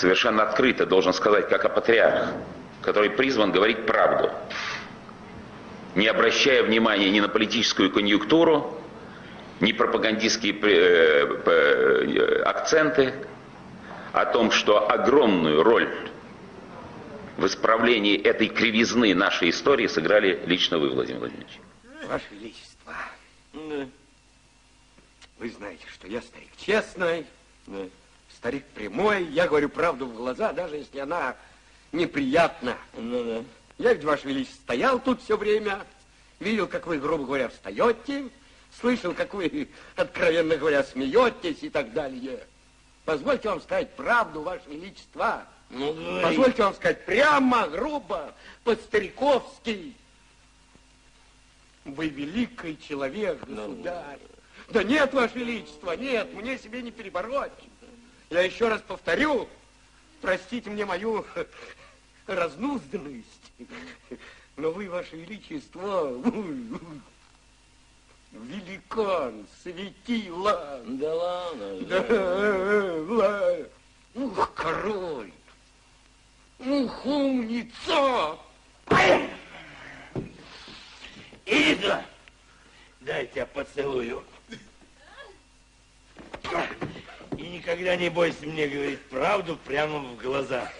совершенно открыто должен сказать, как о патриарх, который призван говорить правду, не обращая внимания ни на политическую конъюнктуру, ни пропагандистские э, э, акценты о том, что огромную роль в исправлении этой кривизны нашей истории сыграли лично вы, Владимир Владимирович. Ваше Величество, вы знаете, что я старик честный, старик прямой, я говорю правду в глаза, даже если она неприятна. Ну, да. Я ведь, Ваше Величество, стоял тут все время, видел, как вы, грубо говоря, встаете, слышал, как вы, откровенно говоря, смеетесь и так далее. Позвольте вам сказать правду, Ваше Величество. Ну, да Позвольте вам сказать прямо, грубо, по-стариковски. Вы великий человек, ну, государь. Ну, да нет, Ваше Величество, нет, мне себе не перебороть. Я еще раз повторю, простите мне мою разнузданность, но вы, Ваше Величество, великан, светила. Да ладно. Да, ладно. Ух, король. Ух, умница. Сюда. Дай тебя поцелую. Никогда не бойся мне говорить правду прямо в глаза.